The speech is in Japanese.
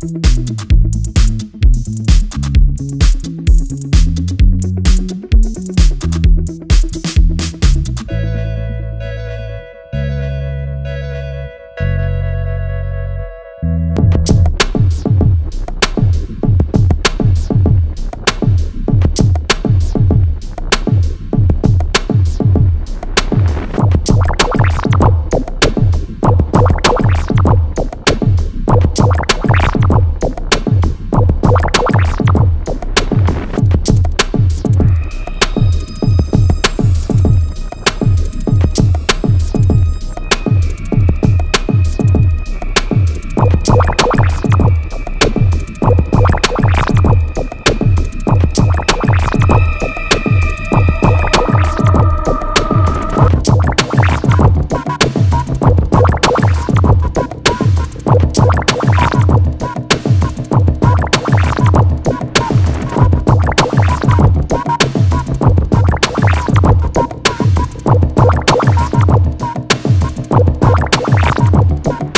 Thank you. you